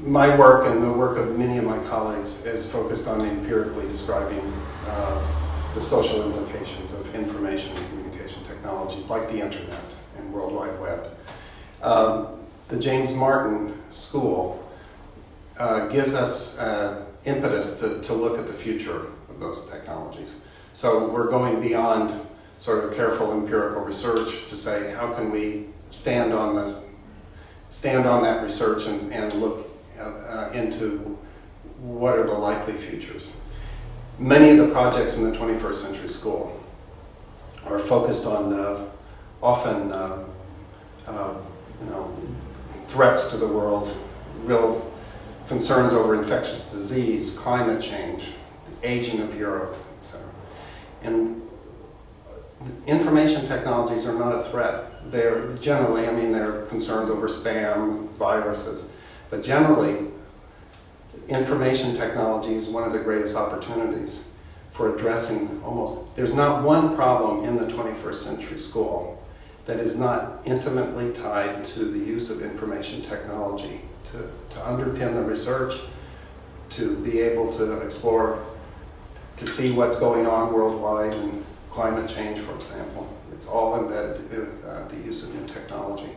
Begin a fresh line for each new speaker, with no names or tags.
my work and the work of many of my colleagues is focused on empirically describing uh, the social implications of information and communication technologies like the internet and World Wide Web. Um, the James Martin School uh, gives us uh, impetus to, to look at the future of those technologies. So we're going beyond sort of careful empirical research to say how can we stand on the stand on that research and, and look uh, into what are the likely futures. Many of the projects in the 21st century school are focused on uh, often uh, uh, you know threats to the world, real concerns over infectious disease, climate change, the aging of Europe, etc. And information technologies are not a threat. They're generally, I mean, they're concerned over spam, viruses, but generally, information technology is one of the greatest opportunities for addressing almost, there's not one problem in the 21st century school that is not intimately tied to the use of information technology to, to underpin the research, to be able to explore, to see what's going on worldwide and climate change, for example. It's all embedded with uh, the use of new technology.